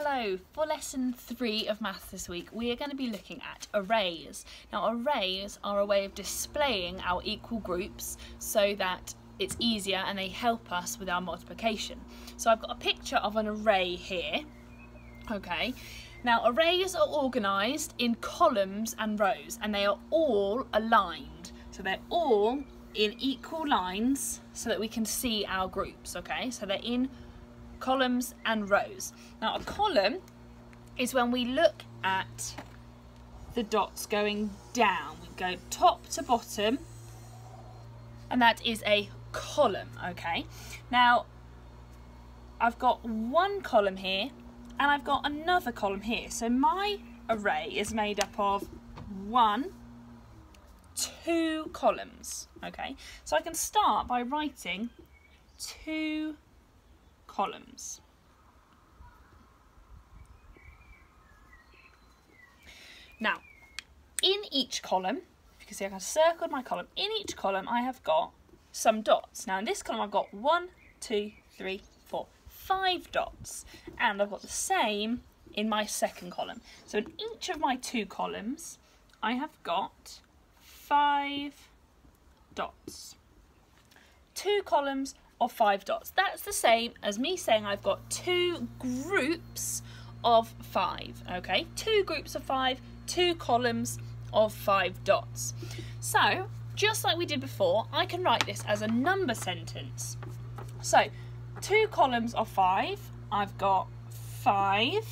Hello, for lesson three of maths this week, we are going to be looking at arrays. Now, arrays are a way of displaying our equal groups so that it's easier and they help us with our multiplication. So I've got a picture of an array here. Okay, now arrays are organised in columns and rows and they are all aligned. So they're all in equal lines so that we can see our groups, okay? So they're in columns and rows. Now a column is when we look at the dots going down. We go top to bottom and that is a column, okay? Now I've got one column here and I've got another column here. So my array is made up of one, two columns, okay? So I can start by writing two columns. Now, in each column, you can see I've circled my column, in each column I have got some dots. Now in this column I've got one, two, three, four, five dots. And I've got the same in my second column. So in each of my two columns, I have got five dots. Two columns of five dots. That's the same as me saying I've got two groups of five, okay? Two groups of five, two columns of five dots. So, just like we did before, I can write this as a number sentence. So, two columns of five, I've got five,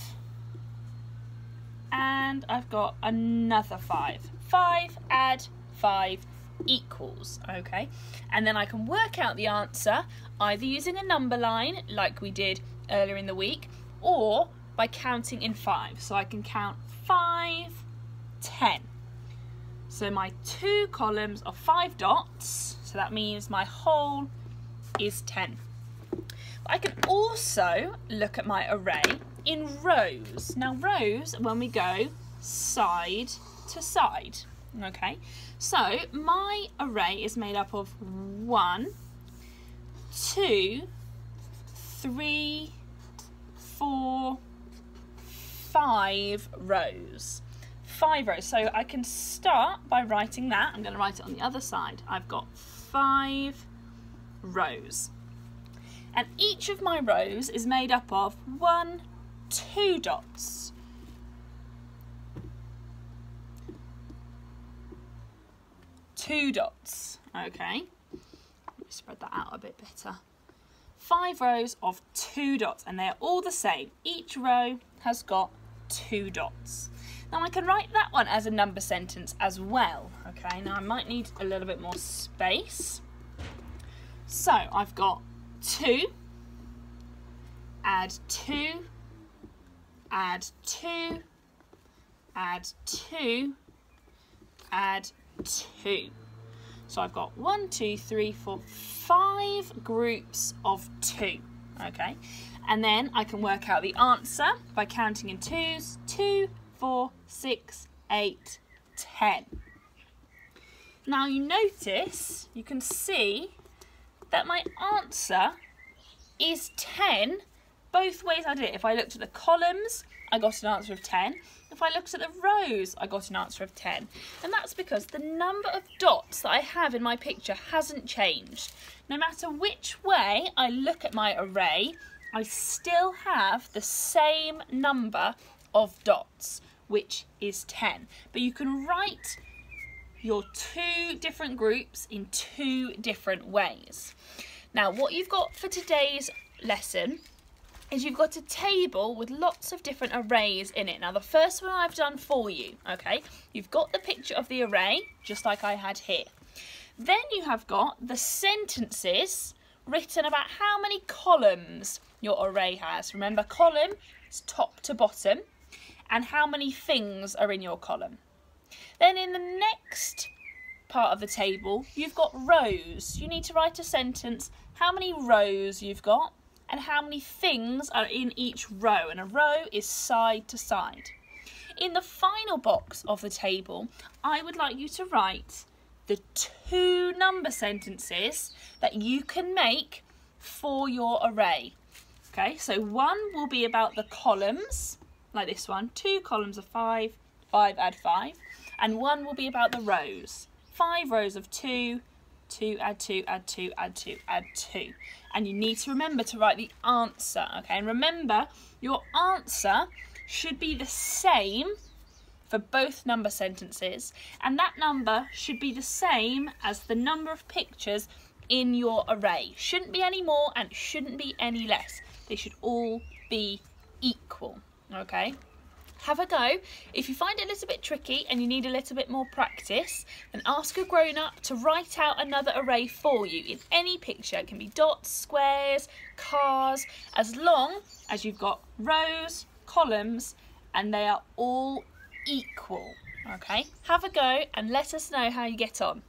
and I've got another five. Five add five equals, okay? And then I can work out the answer either using a number line, like we did earlier in the week, or by counting in five. So I can count five, ten. So my two columns are five dots, so that means my whole is 10. But I can also look at my array in rows. Now rows, when we go side to side, okay? So my array is made up of one, two, three, four, five rows. Five rows. So I can start by writing that. I'm going to write it on the other side. I've got five rows. And each of my rows is made up of one, two dots. Two dots, okay? spread that out a bit better. Five rows of two dots and they're all the same. Each row has got two dots. Now I can write that one as a number sentence as well, okay? Now I might need a little bit more space. So I've got two, add two, add two, add two, add 2. So I've got one, two, three, four, five groups of 2. Okay, and then I can work out the answer by counting in twos. Two, four, six, eight, ten. Now you notice, you can see that my answer is 10 both ways I did it. If I looked at the columns, I got an answer of 10. If I looked at the rows, I got an answer of 10. And that's because the number of dots that I have in my picture hasn't changed. No matter which way I look at my array, I still have the same number of dots, which is 10. But you can write your two different groups in two different ways. Now, what you've got for today's lesson is you've got a table with lots of different arrays in it. Now the first one I've done for you, okay, you've got the picture of the array, just like I had here. Then you have got the sentences written about how many columns your array has. Remember, column is top to bottom, and how many things are in your column. Then in the next part of the table, you've got rows. You need to write a sentence, how many rows you've got, and how many things are in each row. And a row is side to side. In the final box of the table, I would like you to write the two number sentences that you can make for your array. Okay, so one will be about the columns, like this one. Two columns of five, five add five. And one will be about the rows. Five rows of two, two, add two, add two, add two, add two. And you need to remember to write the answer, okay? And remember, your answer should be the same for both number sentences, and that number should be the same as the number of pictures in your array. Shouldn't be any more and shouldn't be any less. They should all be equal, okay? Have a go. If you find it a little bit tricky and you need a little bit more practice, then ask a grown-up to write out another array for you in any picture. It can be dots, squares, cars, as long as you've got rows, columns, and they are all equal. Okay, have a go and let us know how you get on.